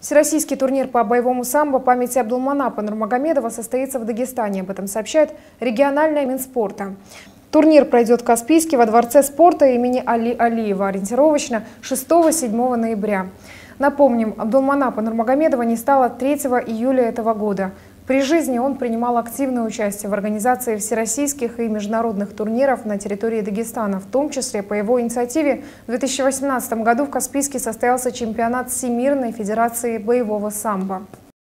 Всероссийский турнир по боевому самбо памяти Абдулманапа Нурмагомедова состоится в Дагестане. Об этом сообщает региональная Минспорта. Турнир пройдет в Каспийске во Дворце спорта имени Али Алиева ориентировочно 6-7 ноября. Напомним, Абдулманапа Нурмагомедова не стало 3 июля этого года. При жизни он принимал активное участие в организации всероссийских и международных турниров на территории Дагестана. В том числе по его инициативе в 2018 году в Каспийске состоялся чемпионат Всемирной Федерации боевого самбо.